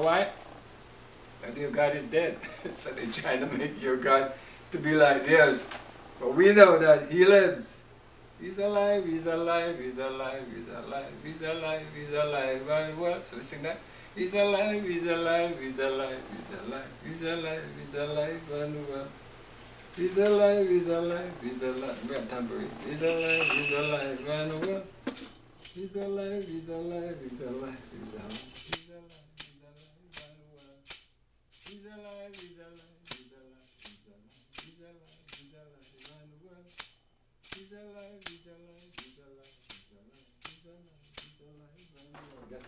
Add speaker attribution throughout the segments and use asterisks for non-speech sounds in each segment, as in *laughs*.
Speaker 1: But why? That your God is dead. so they try to make your God to be like theirs. But we know that He lives. He's alive, He's alive, He's alive, He's alive, He's alive, He's alive, and well. So we sing that. He's alive, He's alive, He's alive, He's alive, He's alive, He's alive, and well. He's alive, He's alive, He's alive. We have tambourine. He's alive, He's alive, and well. He's alive, He's alive, He's alive, He's alive, He's alive.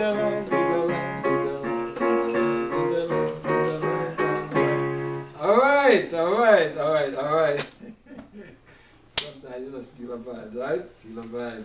Speaker 1: Alright, alright, alright, alright. *laughs* Sometimes you just feel a vibe, right? Feel a vibe.